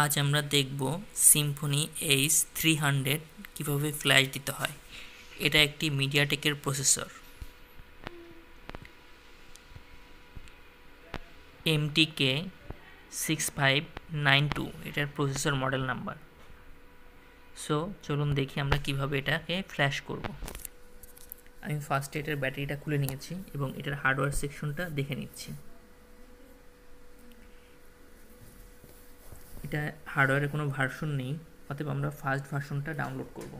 আজ আমরা দেখব সিম্ফনি এইচ থ্রি হান্ড্রেড কীভাবে ফ্ল্যাশ দিতে হয়। এটা একটি মিডিয়াটেকের processor MTK six five nine two এটার প্রসেসর মডেল নাম্বার সো চলুন দেখি আমরা কীভাবে এটাকে ফ্ল্যাশ করব। আমি ফার্স্টে এটার ব্যাটারিটা খুলে নিয়েছি এবং এটার হার্ডওয়্যার সেকশনটা দেখে নিচ্ছি। এটা হার্ডওয়্যারে কোনো ভার্সন নেই, অতএব আমরা ফার্স্ট ভার্সনটা ডাউনলোড করব।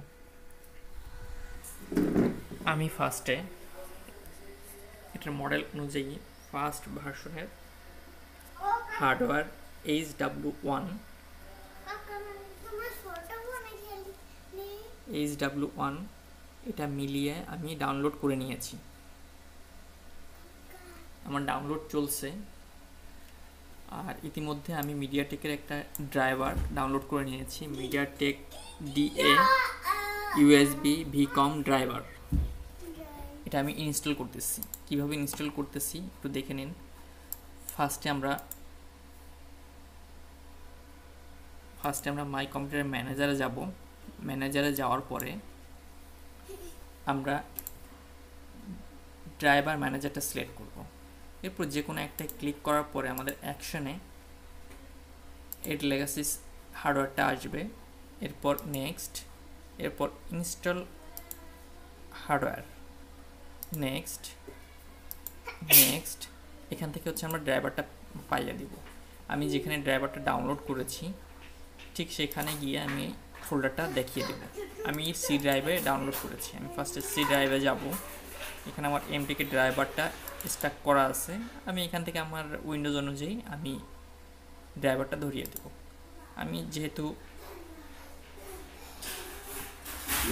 আমি ফার্স্টে এটার মডেল অনুযায়ী ফার্স্ট ভার্সনের hardware H W one H W one এটা মিলিয়ে আমি ডাউনলোড করে নিয়েছি। আমার ডাউনলোড চলছে। আর ইতিমধ্যে আমি মিডিয়াটেকের একটা ড্রাইভার ডাউনলোড করে নিয়েছি MediaTek DA USB VCOM driver এটা আমি ইনস্টল করতেছি। কীভাবে ইনস্টল করতেছি একটু দেখে নিন। ফার্স্টে আমরা ফার্স্টে আমরা মাই কম্পিউটার ম্যানেজারে যাব। ম্যানেজারে যাওয়ার পরে আমরা ড্রাইভার ম্যানেজারটা সিলেক্ট করব। এরপর যে কোনো একটা ক্লিক করার পরে আমাদের অ্যাকশনে এড লেগাসিস হার্ডওয়্যারটা আসবে। এরপর নেক্সট এরপর ইনস্টল হার্ডওয়্যার নেক্সট নেক্সট এখান থেকে হচ্ছে আমরা ড্রাইভারটা পাইয়ে দিব। আমি যেখানে ড্রাইভারটা ডাউনলোড করেছি, ঠিক সেখানে গিয়ে আমি ফোল্ডারটা দেখিয়ে দেবো। আমি সি ড্রাইভে ডাউনলোড করেছি। আমি ফার্স্টে সি ড্রাইভে যাব। এখানে আমার এমটিকে ড্রাইভারটা স্টাক করা আছে, আমি এখান থেকে আমার উইন্ডোজ অনুযায়ী আমি ড্রাইভারটা ধরিয়ে দেব। আমি যেহেতু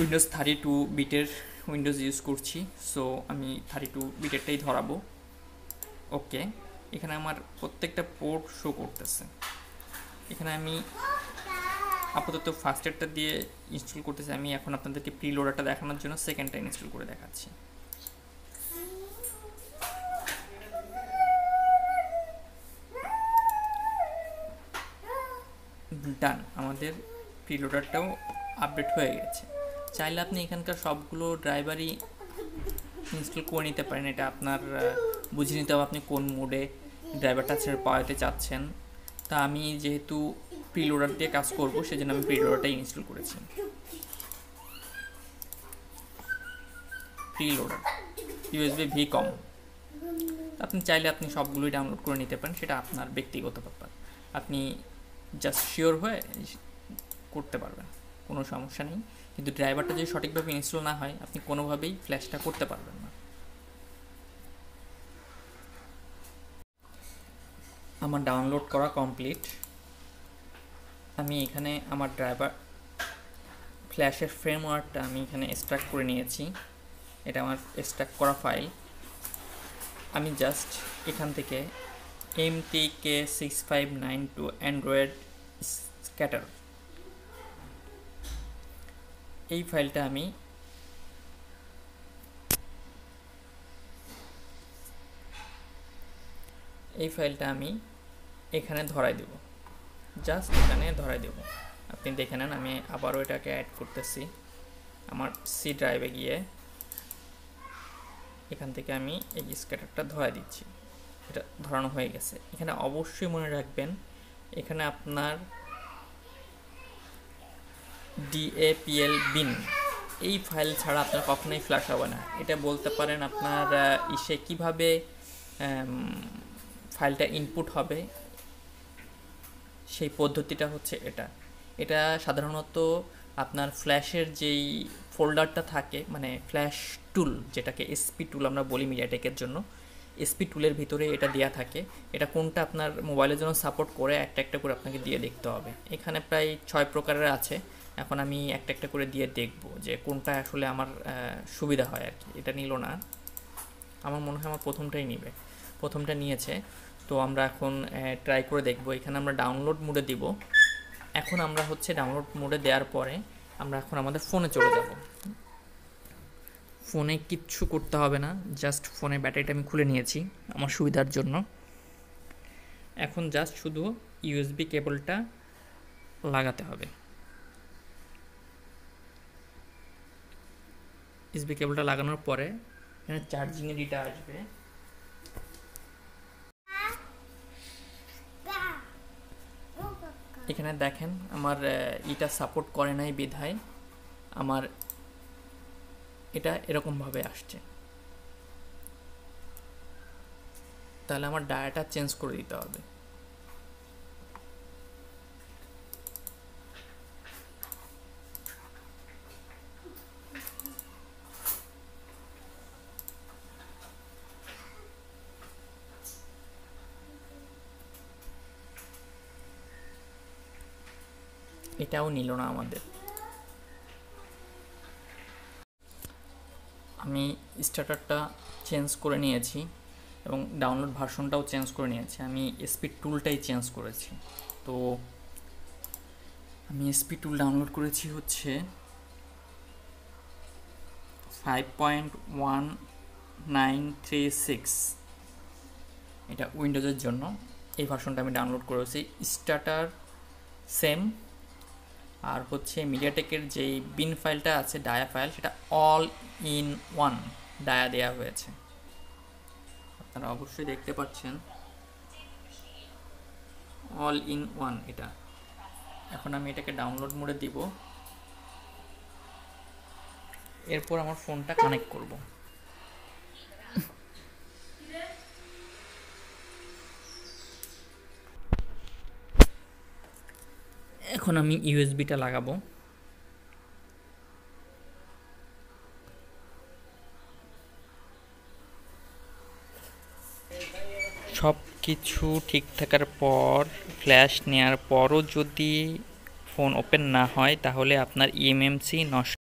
উইন্ডোজ থার্টি টু বিটের উইন্ডোজ ইউজ করছি সো আমি থার্টি টু বিটেরটাই ধরাবো। ওকে এখানে আমার প্রত্যেকটা পোর্ট শো করতেছে। এখানে আমি আপাতত ফার্স্টেরটা দিয়ে ইনস্টল করতেছি, আমি এখন আপনাদেরকে প্রি লোডারটা দেখানোর জন্য সেকেন্ডটা ইনস্টল করে দেখাচ্ছি। ডান আমাদের প্রিলোডারটাও আপডেট হয়ে গেছে। চাইলে আপনি এখানকার সবগুলো ড্রাইভারই ইনস্টল করে নিতে পারেন। এটা আপনার বুঝে নিতে হবে আপনি কোন মোডে ড্রাইভারটা ছেড়ে পাওয়াতে চাচ্ছেন। তা আমি যেহেতু প্রিলোডার দিয়ে কাজ করব, সেজন্য আমি প্রিলোডারটাই ইনস্টল করেছি। প্রিলোডার ইউএসবি ভি কম আপনি চাইলে আপনি সবগুলোই ডাউনলোড করে নিতে পারেন, সেটা আপনার ব্যক্তিগত ব্যাপার। আপনি জাস্ট শিওর হয়ে করতে পারবেন, কোনো সমস্যা নেই। কিন্তু ড্রাইভারটা যদি সঠিকভাবে ইনস্টল না হয়, আপনি কোনোভাবেই ফ্ল্যাশটা করতে পারবেন না। আমার ডাউনলোড করা কমপ্লিট আমি এখানে আমার ড্রাইভার ফ্ল্যাশের ফ্রেমওয়ার্কটা আমি এখানে এক্সট্রাক্ট করে নিয়েছি। এটা আমার এক্সট্রাক্ট করা ফাইল আমি জাস্ট এখান থেকে M T K six five nine two Android scatter এই ফাইলটা আমি এই ফাইলটা আমি এখানে ধরাই দেব। জাস্ট এখানে ধরাই দেব। আপনি দেখে নেন, আমি আবারও এটাকে অ্যাড করতেছি। আমার সি ড্রাইভে গিয়ে এখান থেকে আমি এই স্ক্যাটারটা ধরাই দিচ্ছি। এটা ধরানো হয়ে গেছে। এখানে অবশ্যই মনে রাখবেন, এখানে আপনার ডিএপিএল বিন এই ফাইল ছাড়া আপনার কখনোই ফ্ল্যাশ হবে না। এটা বলতে পারেন আপনার ইসে কীভাবে ফাইলটা ইনপুট হবে, সেই পদ্ধতিটা হচ্ছে এটা। এটা সাধারণত আপনার ফ্ল্যাশের যেই ফোল্ডারটা থাকে মানে ফ্ল্যাশ টুল যেটাকে এসপি টুল আমরা বলি মিডিয়াটেকের জন্য এসপি টুলের ভিতরে এটা দেওয়া থাকে। এটা কোনটা আপনার মোবাইলের জন্য সাপোর্ট করে, একটা একটা করে আপনাকে দিয়ে দেখতে হবে। এখানে প্রায় ছয় প্রকারের আছে। এখন আমি একটা একটা করে দিয়ে দেখব যে কোনটা আসলে আমার সুবিধা হয় আর কি। এটা নিল না। আমার মনে হয় আমার প্রথমটাই নিবে। প্রথমটা নিয়েছে। তো আমরা এখন ট্রাই করে দেখব। এখানে আমরা ডাউনলোড মোডে দিব। এখন আমরা হচ্ছে ডাউনলোড মোডে দেওয়ার পরে আমরা এখন আমাদের ফোনে চলে যাব। ফোনে কিচ্ছু করতে হবে না জাস্ট ফোনে ব্যাটারিটা আমি খুলে নিয়েছি আমার সুবিধার জন্য। এখন জাস্ট শুধু ইউএসবি কেবলটা লাগাতে হবে। ইউএসবি কেবলটা লাগানোর পরে এখানে চার্জিংয়ের ইটা আসবে। এখানে দেখেন, আমার ইটা সাপোর্ট করে নাই বিধায়। আমার এটা এরকমভাবে আসছে। তাহলে আমার ডায়াটা চেঞ্জ করে দিতে হবে। এটাও নিল না আমাদের। আমি স্টার্টারটা চেঞ্জ করে নিয়েছি এবং ডাউনলোড ভার্সনটাও চেঞ্জ করে নিয়েছি। আমি এসপি টুলটাই চেঞ্জ করেছি। তো আমি এসপি টুল ডাউনলোড করেছি হচ্ছে five point one nine three six এটা উইন্ডোজের জন্য। এই ভার্সনটা আমি ডাউনলোড করেছি। স্টার্টার সেম আর হচ্ছে মিডিয়াটেকের যেই বিন ফাইলটা আছে ডায়া ফাইল সেটা অল ইন ওয়ান ডায়া দেয়া হয়েছে। আপনারা অবশ্যই দেখতে পাচ্ছেন। অল ইন ওয়ান এটা। এখন আমি এটাকে ডাউনলোড মোডে দিব। এরপর আমার ফোনটা কানেক্ট করব। এখন আমি ইউএসবিটা লাগাবো। সব কিছু ঠিক থাকার পর ফ্ল্যাশ নেওয়ার পরও যদি ফোন ওপেন না হয়, তাহলে আপনার ইএমএমসি নষ্ট